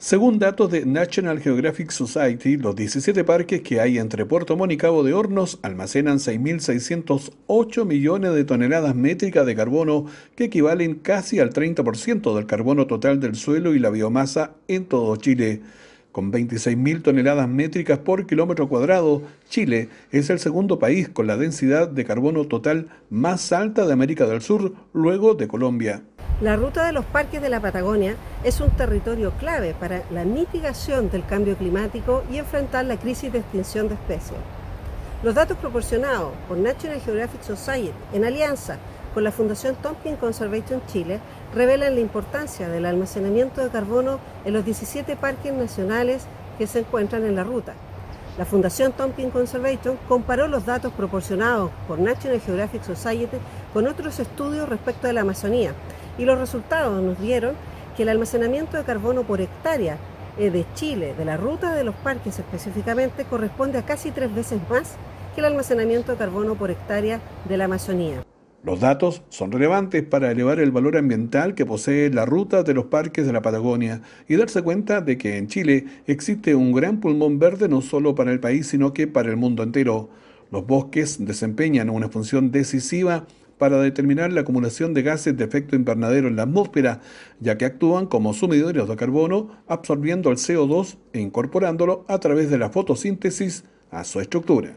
Según datos de National Geographic Society, los 17 parques que hay entre Puerto Montt y Cabo de Hornos almacenan 6.608 millones de toneladas métricas de carbono, que equivalen casi al 30% del carbono total del suelo y la biomasa en todo Chile. Con 26.000 toneladas métricas por kilómetro cuadrado, Chile es el segundo país con la densidad de carbono total más alta de América del Sur, luego de Colombia. La ruta de los parques de la Patagonia es un territorio clave para la mitigación del cambio climático y enfrentar la crisis de extinción de especies. Los datos proporcionados por National Geographic Society en alianza con la Fundación Tompkins Conservation Chile revelan la importancia del almacenamiento de carbono en los 17 parques nacionales que se encuentran en la ruta. La Fundación Tompkins Conservation comparó los datos proporcionados por National Geographic Society con otros estudios respecto de la Amazonía y los resultados nos dieron que el almacenamiento de carbono por hectárea eh, de Chile, de la ruta de los parques específicamente, corresponde a casi tres veces más que el almacenamiento de carbono por hectárea de la Amazonía. Los datos son relevantes para elevar el valor ambiental que posee la ruta de los parques de la Patagonia y darse cuenta de que en Chile existe un gran pulmón verde no solo para el país, sino que para el mundo entero. Los bosques desempeñan una función decisiva para determinar la acumulación de gases de efecto invernadero en la atmósfera, ya que actúan como sumidores de carbono, absorbiendo el CO2 e incorporándolo a través de la fotosíntesis a su estructura.